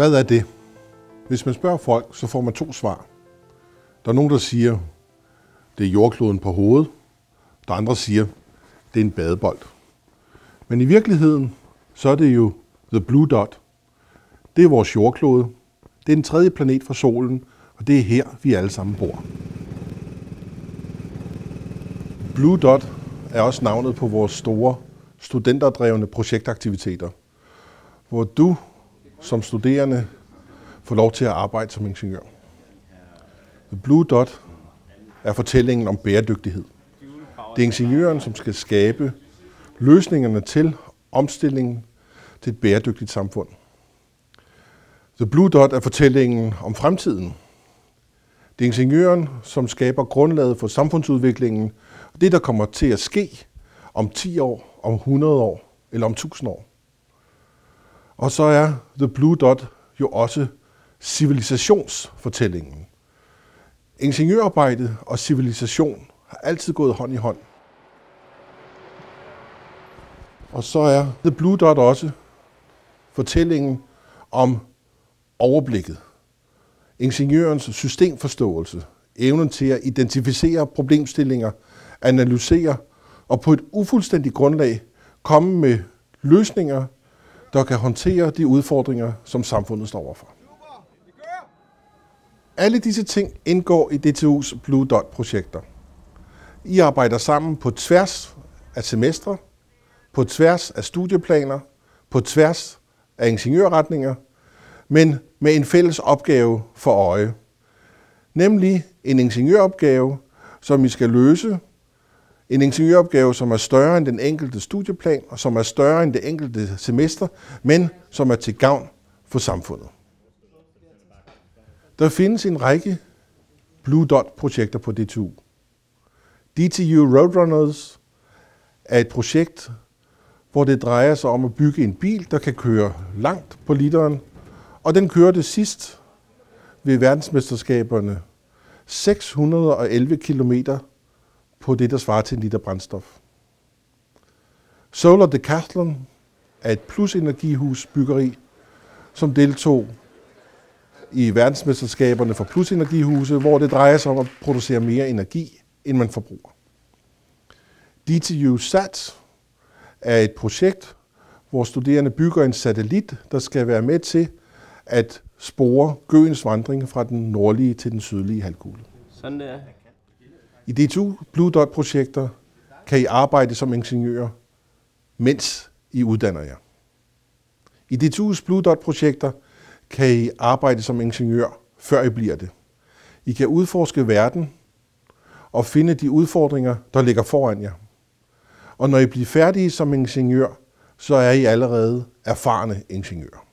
Hvad er det? Hvis man spørger folk, så får man to svar. Der er nogen, der siger, det er jordkloden på hovedet. Der er andre, der siger, det er en badebold. Men i virkeligheden, så er det jo The Blue Dot. Det er vores jordklode. Det er den tredje planet fra solen, og det er her, vi alle sammen bor. Blue Dot er også navnet på vores store studenterdrevne projektaktiviteter, hvor du som studerende får lov til at arbejde som ingeniør. The Blue Dot er fortællingen om bæredygtighed. Det er ingeniøren, som skal skabe løsningerne til omstillingen til et bæredygtigt samfund. The Blue Dot er fortællingen om fremtiden. Det er ingeniøren, som skaber grundlaget for samfundsudviklingen, og det, der kommer til at ske om 10 år, om 100 år eller om 1000 år. Og så er The Blue Dot jo også civilisationsfortællingen. Ingeniørarbejde og civilisation har altid gået hånd i hånd. Og så er The Blue Dot også fortællingen om overblikket. Ingeniørens systemforståelse, evnen til at identificere problemstillinger, analysere og på et ufuldstændigt grundlag komme med løsninger, der kan håndtere de udfordringer, som samfundet står overfor. Alle disse ting indgår i DTU's Blue Dot-projekter. I arbejder sammen på tværs af semestre, på tværs af studieplaner, på tværs af ingeniørretninger, men med en fælles opgave for øje. Nemlig en ingeniøropgave, som vi skal løse. En ingeniøropgave, som er større end den enkelte studieplan, og som er større end det enkelte semester, men som er til gavn for samfundet. Der findes en række Blue Dot-projekter på DTU. DTU Roadrunners er et projekt, hvor det drejer sig om at bygge en bil, der kan køre langt på literen, og den kørte sidst ved verdensmesterskaberne 611 km på det, der svarer til en liter brændstof. Solar Decathlon er et plusenergihusbyggeri, som deltog i verdensmesterskaberne for plusenergihuse, hvor det drejer sig om at producere mere energi, end man forbruger. DTU SAT er et projekt, hvor studerende bygger en satellit, der skal være med til at spore gøens vandring fra den nordlige til den sydlige halvkugle. Sådan der. I DTU Blue Dot-projekter kan I arbejde som ingeniører, mens I uddanner jer. I DTU's Blue Dot-projekter kan I arbejde som ingeniør, før I bliver det. I kan udforske verden og finde de udfordringer, der ligger foran jer. Og når I bliver færdige som ingeniør, så er I allerede erfarne ingeniører.